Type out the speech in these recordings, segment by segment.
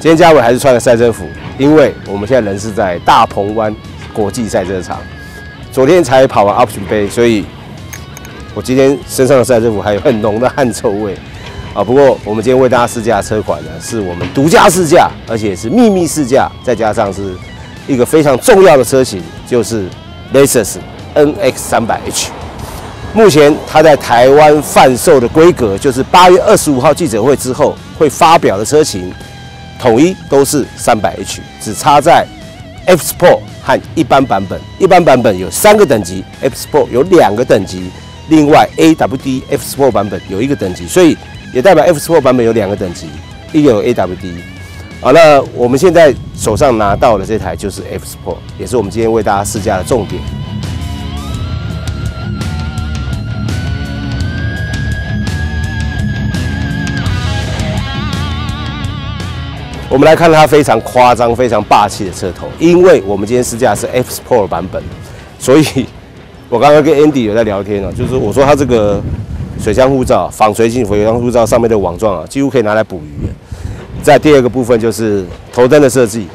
今天嘉伟还是穿了赛车服，因为我们现在人是在大鹏湾国际赛车场，昨天才跑完 Option 杯，所以我今天身上的赛车服还有很浓的汗臭味啊。不过我们今天为大家试驾的车款呢，是我们独家试驾，而且是秘密试驾，再加上是一个非常重要的车型，就是 Lexus NX 300H。目前它在台湾贩售的规格，就是八月二十五号记者会之后会发表的车型。统一都是三百 H，只差在 F Sport 和一般版本。一般版本有三个等级，F Sport 有两个等级，另外 AWD F Sport 版本有一个等级，所以也代表 F Sport 版本有两个等级，一个有 AWD。好了，我们现在手上拿到的这台就是 F Sport，也是我们今天为大家试驾的重点。我们来看它非常夸张、非常霸气的车头，因为我们今天试驾是 F Sport 版本，所以我刚刚跟 Andy 有在聊天啊，就是我说它这个水箱护罩、纺锤型水箱护罩上面的网状啊，几乎可以拿来捕鱼。在第二个部分就是头灯的设计，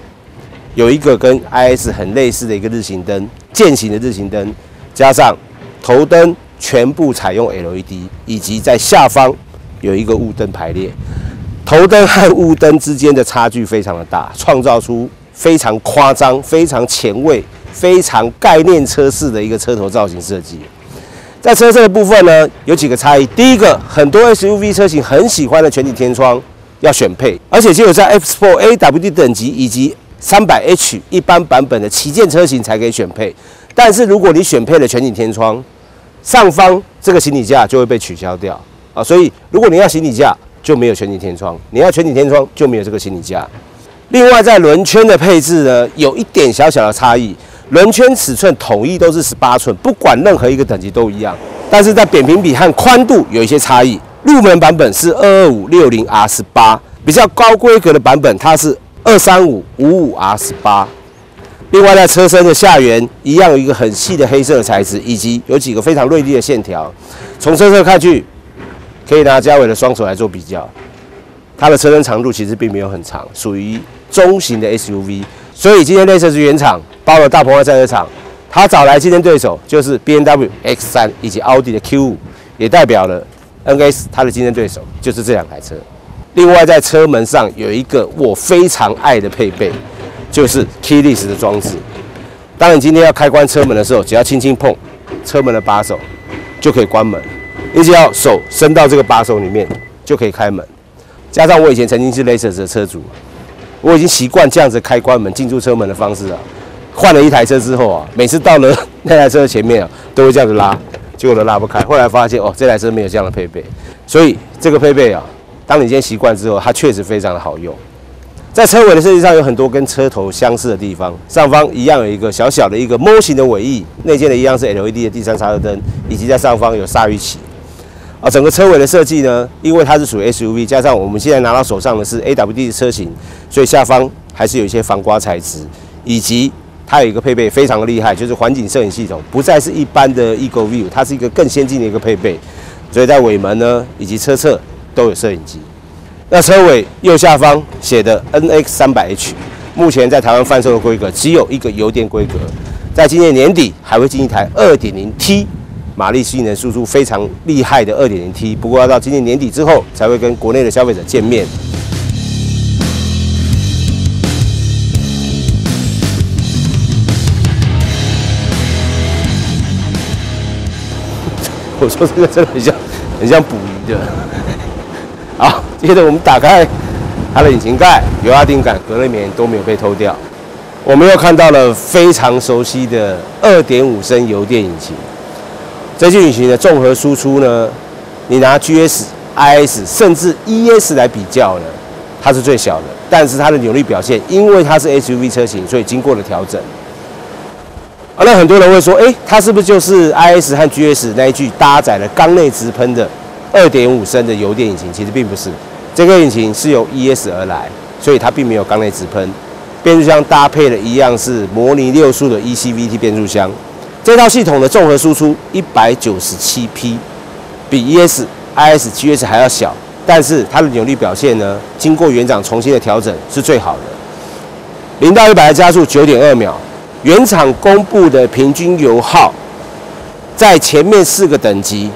有一个跟 IS 很类似的一个日行灯，渐行的日行灯，加上头灯全部采用 LED，以及在下方有一个雾灯排列。头灯和雾灯之间的差距非常的大，创造出非常夸张、非常前卫、非常概念车式的一个车头造型设计。在车身的部分呢，有几个差异。第一个，很多 SUV 车型很喜欢的全景天窗要选配，而且只有在 F Sport AWD 等级以及 300H 一般版本的旗舰车型才可以选配。但是如果你选配了全景天窗，上方这个行李架就会被取消掉啊。所以如果你要行李架，就没有全景天窗，你要全景天窗就没有这个行李架。另外，在轮圈的配置呢，有一点小小的差异，轮圈尺寸统一都是十八寸，不管任何一个等级都一样。但是在扁平比和宽度有一些差异。入门版本是二二五六零 R 十八，比较高规格的版本它是二三五五五 R 十八。另外，在车身的下缘一样有一个很细的黑色的材质，以及有几个非常锐利的线条。从车侧看去。可以拿嘉伟的双手来做比较，它的车身长度其实并没有很长，属于中型的 SUV。所以今天内测是原厂包了大鹏湾赛车场，他找来竞争对手就是 B M W X3 以及奥迪的 Q5，也代表了 NS 它的竞争对手就是这两台车。另外在车门上有一个我非常爱的配备，就是 Keyless 的装置。当你今天要开关车门的时候，只要轻轻碰车门的把手，就可以关门。你只要手伸到这个把手里面，就可以开门。加上我以前曾经是 Lexus 的车主，我已经习惯这样子开关门、进出车门的方式啊。换了一台车之后啊，每次到了那台车的前面啊，都会这样子拉，结果都拉不开。后来发现哦，这台车没有这样的配备，所以这个配备啊，当你今天习惯之后，它确实非常的好用。在车尾的设计上有很多跟车头相似的地方，上方一样有一个小小的一个模型的尾翼，内建的一样是 LED 的第三叉车灯，以及在上方有鲨鱼鳍。啊，整个车尾的设计呢，因为它是属于 SUV，加上我们现在拿到手上的是 AWD 的车型，所以下方还是有一些防刮材质，以及它有一个配备非常的厉害，就是环境摄影系统，不再是一般的 Eco View，它是一个更先进的一个配备，所以在尾门呢以及车侧都有摄影机。那车尾右下方写的 NX 300H，目前在台湾贩售的规格只有一个油电规格，在今年年底还会进一台 2.0T。马力性能输出非常厉害的 2.0T，不过要到今年年底之后才会跟国内的消费者见面。我说这个真的很像，很像捕鱼的。好，接着我们打开它的引擎盖，油压定杆、隔热棉都没有被偷掉。我们又看到了非常熟悉的2.5升油电引擎。这具引擎的综合输出呢，你拿 GS、IS 甚至 ES 来比较呢，它是最小的。但是它的扭力表现，因为它是 SUV 车型，所以经过了调整。啊，那很多人会说，哎，它是不是就是 IS 和 GS 那一具搭载了缸内直喷的2.5升的油电引擎？其实并不是，这个引擎是由 ES 而来，所以它并没有缸内直喷。变速箱搭配的一样是模拟六速的 ECVT 变速箱。这套系统的综合输出一百九十七匹，比 ES、IS、GS 还要小，但是它的扭力表现呢，经过原厂重新的调整是最好的。零到一百的加速九点二秒，原厂公布的平均油耗，在前面四个等级，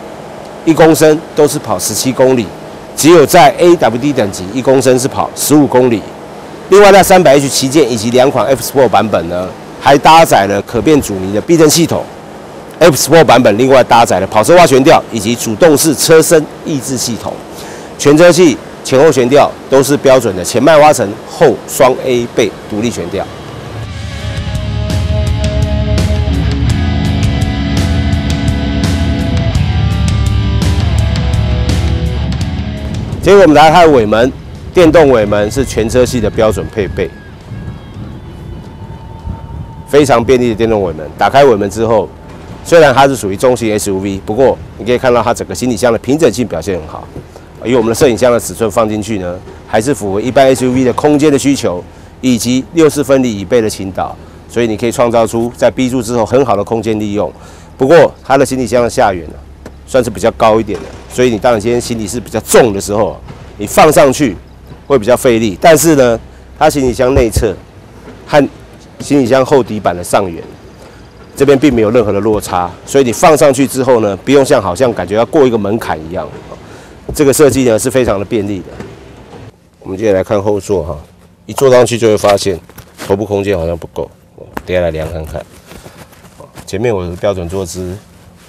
一公升都是跑十七公里，只有在 AWD 等级一公升是跑十五公里。另外，在三百 H 旗舰以及两款 F Sport 版本呢，还搭载了可变阻尼的避震系统。F Sport 版本另外搭载了跑车化悬吊以及主动式车身抑制系统，全车系前后悬吊都是标准的前麦花臣后双 A 背独立悬吊。接着我们来看尾门。电动尾门是全车系的标准配备，非常便利的电动尾门。打开尾门之后，虽然它是属于中型 SUV，不过你可以看到它整个行李箱的平整性表现很好。以我们的摄影箱的尺寸放进去呢，还是符合一般 SUV 的空间的需求，以及六四分离椅背的倾倒，所以你可以创造出在 B 柱之后很好的空间利用。不过它的行李箱的下缘呢，算是比较高一点的，所以你当然今天行李是比较重的时候，你放上去。会比较费力，但是呢，它行李箱内侧和行李箱后底板的上缘这边并没有任何的落差，所以你放上去之后呢，不用像好像感觉要过一个门槛一样。这个设计呢是非常的便利的。我们接下来看后座哈，一坐上去就会发现头部空间好像不够，等下来量看看。前面我的标准坐姿，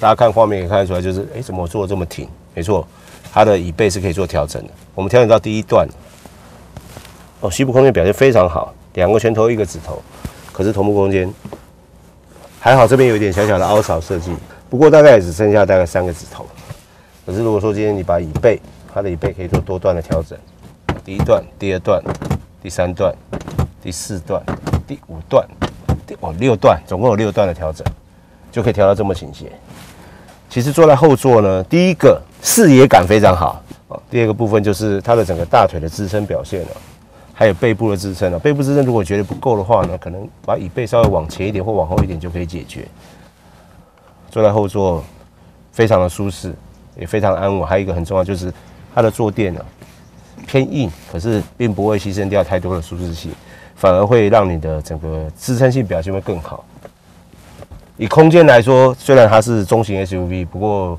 大家看画面也看得出来，就是哎，怎么我坐这么挺？没错，它的椅背是可以做调整的。我们调整到第一段。哦，膝部空间表现非常好，两个拳头一个指头，可是头部空间还好，这边有一点小小的凹槽设计，不过大概也只剩下大概三个指头。可是如果说今天你把椅背，它的椅背可以做多段的调整，第一段、第二段、第三段、第四段、第五段、第哦六段，总共有六段的调整，就可以调到这么倾斜。其实坐在后座呢，第一个视野感非常好哦，第二个部分就是它的整个大腿的支撑表现了。还有背部的支撑啊，背部支撑如果觉得不够的话呢，可能把椅背稍微往前一点或往后一点就可以解决。坐在后座非常的舒适，也非常安稳。还有一个很重要就是它的坐垫呢偏硬，可是并不会牺牲掉太多的舒适性，反而会让你的整个支撑性表现会更好。以空间来说，虽然它是中型 SUV，不过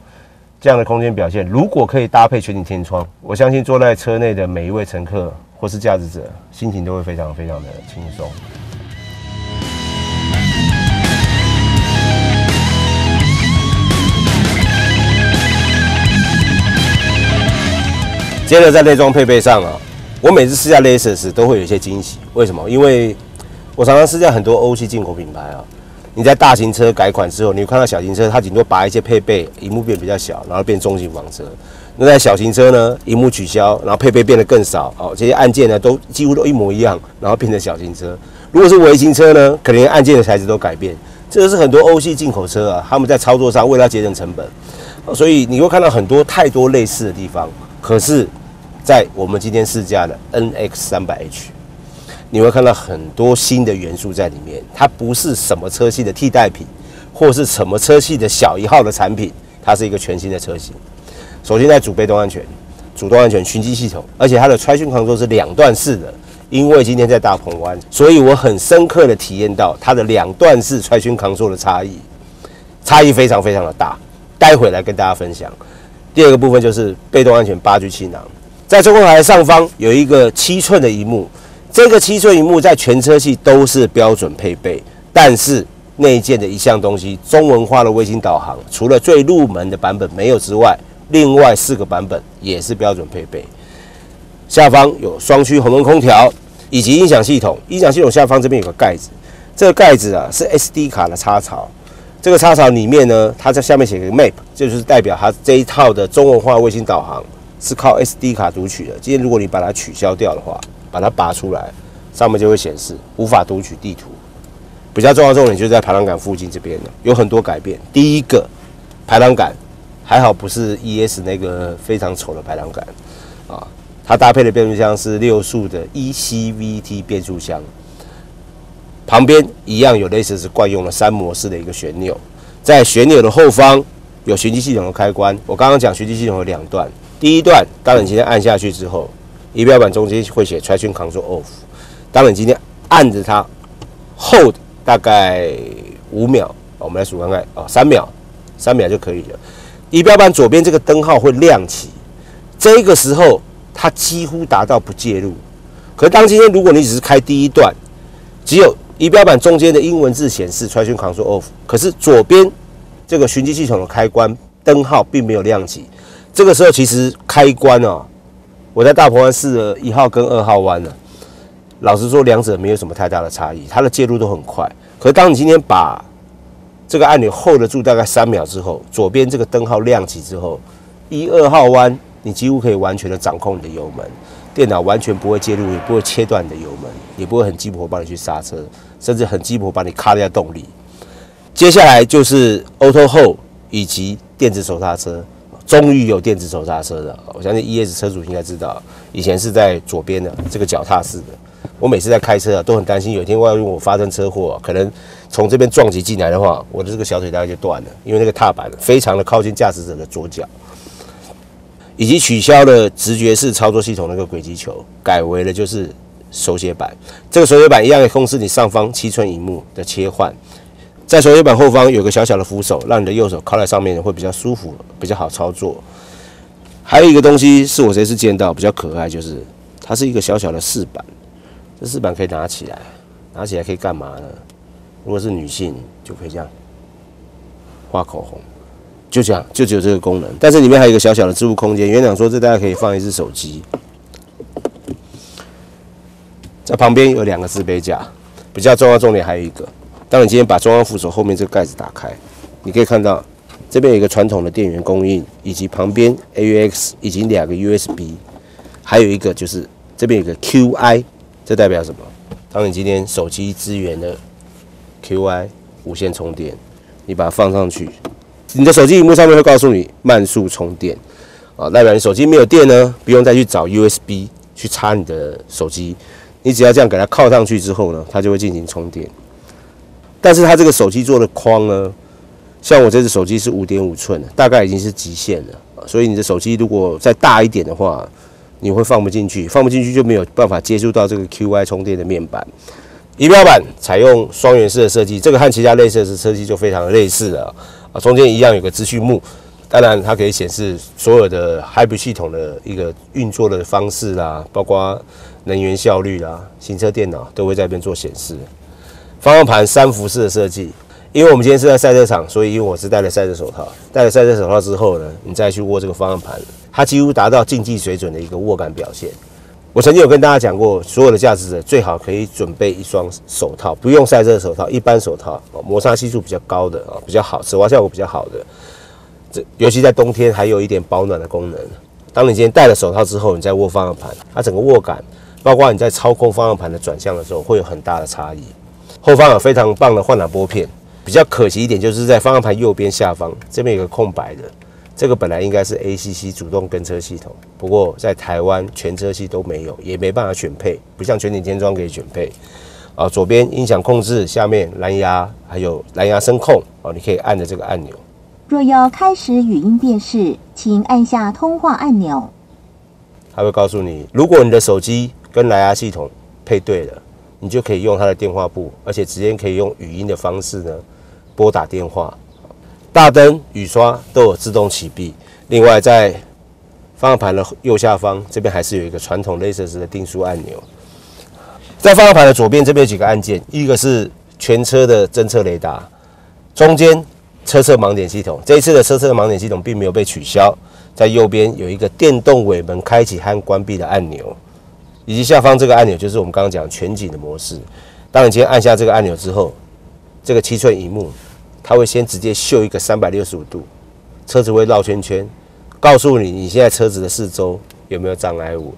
这样的空间表现，如果可以搭配全景天窗，我相信坐在车内的每一位乘客。或是驾驶者心情都会非常非常的轻松。接着在内装配备上啊，我每次试驾 Lexus 都会有一些惊喜。为什么？因为我常常试驾很多欧系进口品牌啊。你在大型车改款之后，你看到小型车，它顶多把一些配备，荧幕变比较小，然后变中型房车。那台小型车呢，荧幕取消，然后配备变得更少，哦，这些按键呢都几乎都一模一样，然后变成小型车。如果是微型车呢，可能按键的材质都改变。这个是很多欧系进口车啊，他们在操作上为了节省成本，所以你会看到很多太多类似的地方。可是，在我们今天试驾的 NX 三百 H，你会看到很多新的元素在里面。它不是什么车系的替代品，或是什么车系的小一号的产品，它是一个全新的车型。首先在主被动安全、主动安全循迹系统，而且它的 traction control 是两段式的。因为今天在大鹏湾，所以我很深刻的体验到它的两段式 traction control 的差异，差异非常非常的大。待会来跟大家分享。第二个部分就是被动安全八 G 气囊，在中控台上方有一个七寸的荧幕，这个七寸荧幕在全车系都是标准配备，但是内建的一项东西，中文化的卫星导航，除了最入门的版本没有之外。另外四个版本也是标准配备，下方有双区恒温空调以及音响系统。音响系统下方这边有个盖子，这个盖子啊是 SD 卡的插槽。这个插槽里面呢，它在下面写个 Map，就是代表它这一套的中文化卫星导航是靠 SD 卡读取的。今天如果你把它取消掉的话，把它拔出来，上面就会显示无法读取地图。比较重要重点就是在排挡杆附近这边呢，有很多改变。第一个排挡杆。还好不是 ES 那个非常丑的排挡杆啊，它搭配的变速箱是六速的 ECVT 变速箱，旁边一样有类似是惯用的三模式的一个旋钮，在旋钮的后方有循迹系统的开关。我刚刚讲循迹系统有两段，第一段，当你今天按下去之后，仪表板中间会写 Traction Control Off。当你今天按着它，hold 大概五秒，我们来数看看啊，三秒，三秒就可以了。仪表板左边这个灯号会亮起，这个时候它几乎达到不介入。可是当今天如果你只是开第一段，只有仪表板中间的英文字显示 Traction Control Off，可是左边这个循迹系统的开关灯号并没有亮起。这个时候其实开关哦，我在大鹏湾试了一号跟二号弯了，老实说两者没有什么太大的差异，它的介入都很快。可是当你今天把这个按钮 hold 得住大概三秒之后，左边这个灯号亮起之后，一二号弯你几乎可以完全的掌控你的油门，电脑完全不会介入，也不会切断你的油门，也不会很鸡婆帮你去刹车，甚至很鸡婆帮你卡掉动力。接下来就是 Auto Hold 以及电子手刹车。终于有电子手刹车了，我相信 ES 车主应该知道，以前是在左边的这个脚踏式的。我每次在开车啊，都很担心有一天万一我发生车祸，可能从这边撞击进来的话，我的这个小腿大概就断了，因为那个踏板非常的靠近驾驶者的左脚。以及取消了直觉式操作系统那个轨迹球，改为了就是手写板。这个手写板一样可以控制你上方七寸荧幕的切换。在手写板后方有个小小的扶手，让你的右手靠在上面会比较舒服，比较好操作。还有一个东西是我这次见到比较可爱，就是它是一个小小的饰板。这饰板可以拿起来，拿起来可以干嘛呢？如果是女性，就可以这样画口红，就这样，就只有这个功能。但是里面还有一个小小的置物空间。园长说这大家可以放一只手机。在旁边有两个自杯架，比较重要重点还有一个。当你今天把中央扶手后面这个盖子打开，你可以看到这边有一个传统的电源供应，以及旁边 AUX 以及两个 USB，还有一个就是这边有个 QI，这代表什么？当你今天手机支援的 QI 无线充电，你把它放上去，你的手机屏幕上面会告诉你慢速充电，啊，代表你手机没有电呢，不用再去找 USB 去插你的手机，你只要这样给它靠上去之后呢，它就会进行充电。但是它这个手机做的框呢，像我这只手机是五点五寸的，大概已经是极限了所以你的手机如果再大一点的话，你会放不进去，放不进去就没有办法接触到这个 QI 充电的面板。仪表板采用双圆式的设计，这个和其他类似的设计就非常的类似了啊。中间一样有个资讯幕，当然它可以显示所有的 Hybrid 系统的一个运作的方式啦，包括能源效率啦，行车电脑都会在这边做显示。方向盘三幅式的设计，因为我们今天是在赛车场，所以因为我是戴了赛车手套。戴了赛车手套之后呢，你再去握这个方向盘，它几乎达到竞技水准的一个握感表现。我曾经有跟大家讲过，所有的驾驶者最好可以准备一双手套，不用赛车手套，一般手套，摩擦系数比较高的啊，比较好，指滑效果比较好的。这尤其在冬天，还有一点保暖的功能。当你今天戴了手套之后，你再握方向盘，它整个握感，包括你在操控方向盘的转向的时候，会有很大的差异。后方有非常棒的换挡拨片，比较可惜一点就是在方向盘右边下方这边有个空白的，这个本来应该是 ACC 主动跟车系统，不过在台湾全车系都没有，也没办法选配，不像全景天窗可以选配。啊，左边音响控制，下面蓝牙还有蓝牙声控，哦，你可以按着这个按钮。若要开始语音辨识，请按下通话按钮。它会告诉你，如果你的手机跟蓝牙系统配对了。你就可以用它的电话簿，而且直接可以用语音的方式呢拨打电话。大灯、雨刷都有自动启闭。另外，在方向盘的右下方这边还是有一个传统类似式的定速按钮。在方向盘的左边这边有几个按键，一个是全车的侦测雷达，中间车侧盲点系统。这一次的车侧盲点系统并没有被取消。在右边有一个电动尾门开启和关闭的按钮。以及下方这个按钮就是我们刚刚讲全景的模式。当你今天按下这个按钮之后，这个七寸荧幕它会先直接秀一个三百六十五度，车子会绕圈圈，告诉你你现在车子的四周有没有障碍物。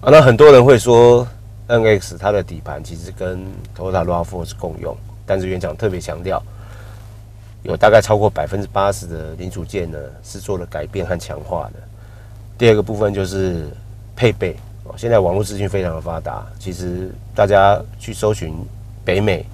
啊，那很多人会说，NX 它的底盘其实跟 Toyota RAV4 是共用，但是原厂特别强调，有大概超过百分之八十的零组件呢是做了改变和强化的。第二个部分就是配备。现在网络资讯非常的发达，其实大家去搜寻北美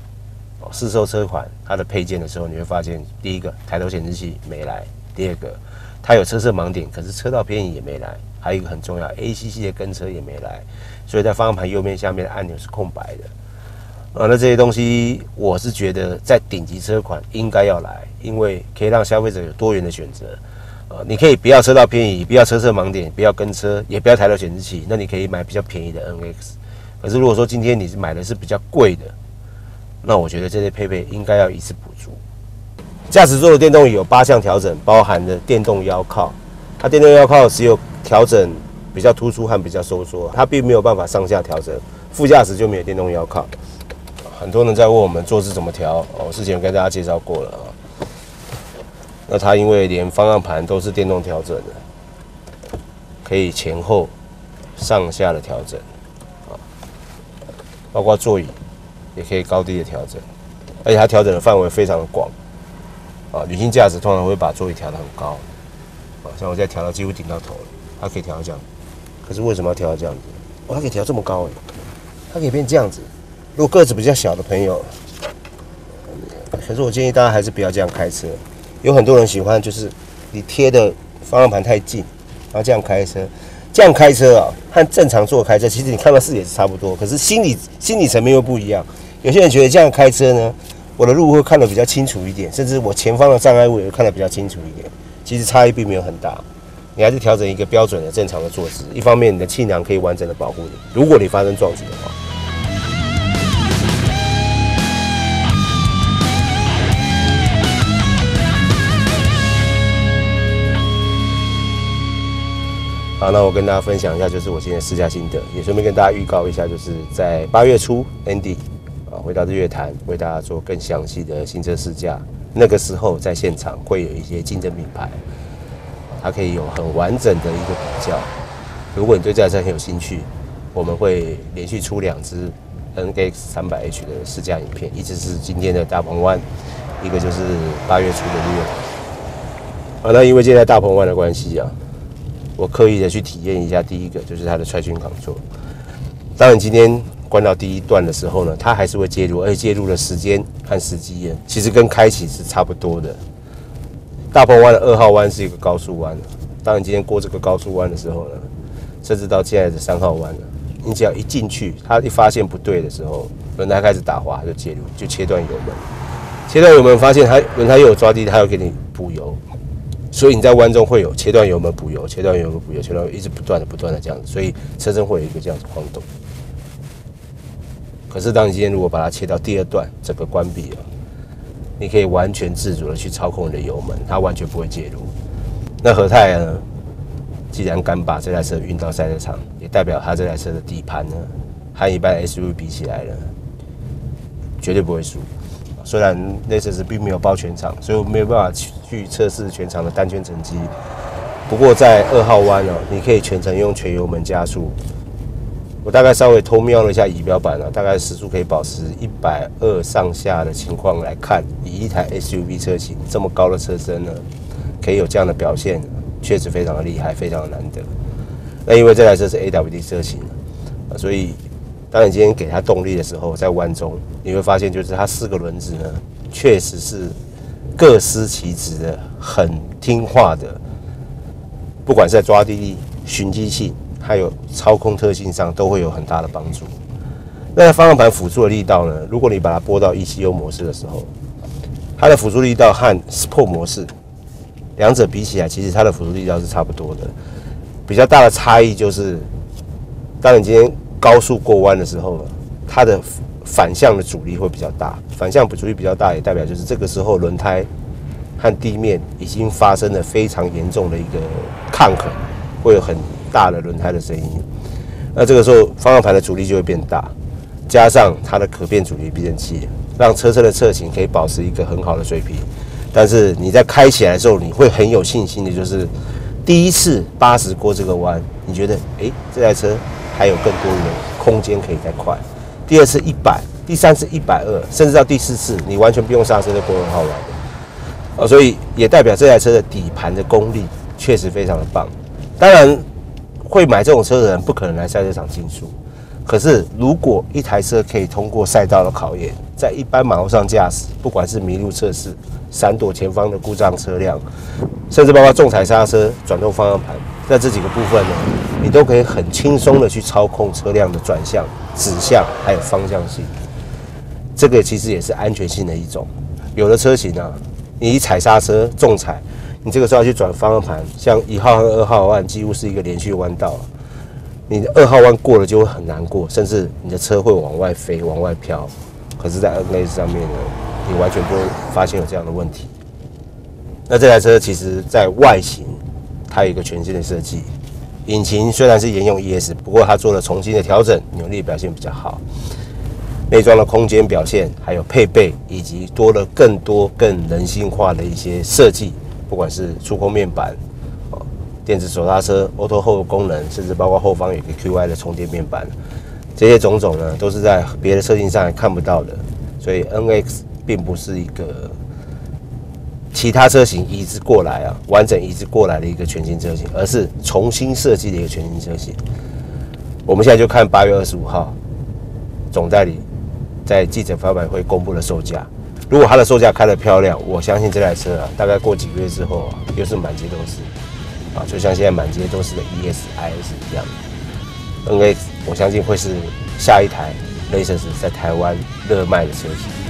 哦试售车款它的配件的时候，你会发现，第一个抬头显示器没来，第二个它有车侧盲点，可是车道偏移也没来。还有一个很重要，ACC 的跟车也没来，所以在方向盘右面下面的按钮是空白的。啊，那这些东西我是觉得在顶级车款应该要来，因为可以让消费者有多元的选择。呃，你可以不要车道偏移，不要车侧盲点，不要跟车，也不要抬头显示器，那你可以买比较便宜的 NX。可是如果说今天你买的是比较贵的，那我觉得这些配备应该要一次补足。驾驶座的电动椅有八项调整，包含的电动腰靠，它电动腰靠只有调整比较突出和比较收缩，它并没有办法上下调整。副驾驶就没有电动腰靠。很多人在问我们坐姿怎么调，哦，之前跟大家介绍过了啊。那它因为连方向盘都是电动调整的，可以前后上下的调整啊，包括座椅也可以高低的调整，而且它调整的范围非常的广啊。女性驾驶通常会把座椅调得很高啊，像我现在调到几乎顶到头了，它可以调到这样。可是为什么要调到这样子？哦，它可以调这么高哎，它可以变这样子。如果个子比较小的朋友，可是我建议大家还是不要这样开车。有很多人喜欢，就是你贴的方向盘太近，然后这样开车，这样开车啊，和正常坐开车，其实你看到视野是差不多，可是心理心理层面又不一样。有些人觉得这样开车呢，我的路会看得比较清楚一点，甚至我前方的障碍物也会看得比较清楚一点。其实差异并没有很大，你还是调整一个标准的正常的坐姿。一方面，你的气囊可以完整的保护你，如果你发生撞击的话。好，那我跟大家分享一下，就是我今天试驾心得，也顺便跟大家预告一下，就是在八月初，Andy 啊，回到日月潭为大家做更详细的新车试驾。那个时候在现场会有一些竞争品牌，它可以有很完整的一个比较。如果你对这台车很有兴趣，我们会连续出两支 NX 三百 H 的试驾影片，一支是今天的大鹏湾，一个就是八月初的日月潭。啊，那因为现在大鹏湾的关系啊。我刻意的去体验一下，第一个就是它的踹圈港座。当然，今天关到第一段的时候呢，它还是会介入，而且介入的时间和时机，其实跟开启是差不多的。大鹏湾的二号弯是一个高速弯，当你今天过这个高速弯的时候呢，甚至到现在的三号弯了，你只要一进去，它一发现不对的时候，轮胎开始打滑，就介入，就切断油门。切断油门，发现它轮胎又有抓地，它要给你补油。所以你在弯中会有切断油门补油，切断油门补油，切断一直不断的不断的这样子，所以车身会有一个这样子晃动。可是当你今天如果把它切到第二段，整个关闭了，你可以完全自主的去操控你的油门，它完全不会介入。那和泰呢，既然敢把这台车运到赛车场，也代表它这台车的底盘呢，和一般 SUV 比起来呢，绝对不会输。虽然那次是并没有包全场，所以我没有办法去去测试全场的单圈成绩。不过在二号弯哦，你可以全程用全油门加速。我大概稍微偷瞄了一下仪表板啊，大概时速可以保持一百二上下的情况来看，以一台 SUV 车型这么高的车身呢，可以有这样的表现，确实非常的厉害，非常的难得。那因为这台车是 AWD 车型，所以。当你今天给它动力的时候，在弯中你会发现，就是它四个轮子呢，确实是各司其职的，很听话的。不管是在抓地力、循迹性，还有操控特性上，都会有很大的帮助。那方向盘辅助的力道呢？如果你把它拨到 ECU 模式的时候，它的辅助力道和 Sport 模式两者比起来，其实它的辅助力道是差不多的。比较大的差异就是，当你今天高速过弯的时候，它的反向的阻力会比较大。反向阻力比较大，也代表就是这个时候轮胎和地面已经发生了非常严重的一个抗衡，会有很大的轮胎的声音。那这个时候方向盘的阻力就会变大，加上它的可变阻力避震器，让车身的侧倾可以保持一个很好的水平。但是你在开起来的时候，你会很有信心的，就是第一次八十过这个弯，你觉得哎，这台车。还有更多的空间可以再快。第二次一百，第三次一百二，甚至到第四次，你完全不用刹车的过很好玩的啊！所以也代表这台车的底盘的功力确实非常的棒。当然，会买这种车的人不可能来赛车场竞速。可是，如果一台车可以通过赛道的考验，在一般马路上驾驶，不管是迷路测试、闪躲前方的故障车辆，甚至包括重踩刹车、转动方向盘，在这几个部分呢，你都可以很轻松的去操控车辆的转向、指向还有方向性。这个其实也是安全性的一种。有的车型啊，你一踩刹车、重踩，你这个时候要去转方向盘，像一号和二号弯几乎是一个连续弯道，你的二号弯过了就会很难过，甚至你的车会往外飞、往外飘。可是，在 NS 上面呢，你完全不会发现有这样的问题。那这台车其实，在外形它有一个全新的设计，引擎虽然是沿用 ES，不过它做了重新的调整，扭力表现比较好。内装的空间表现，还有配备，以及多了更多更人性化的一些设计，不管是触控面板、哦电子手刹车、Auto Hold 功能，甚至包括后方有个 QI 的充电面板。这些种种呢，都是在别的车型上看不到的，所以 NX 并不是一个其他车型移植过来啊，完整移植过来的一个全新车型，而是重新设计的一个全新车型。我们现在就看八月二十五号总代理在记者发表会公布的售价。如果它的售价开得漂亮，我相信这台车啊，大概过几个月之后啊，又是满街都是啊，就像现在满街都是的 ES、IS 一样。NX 我相信会是下一台 Lexus 在台湾热卖的车型。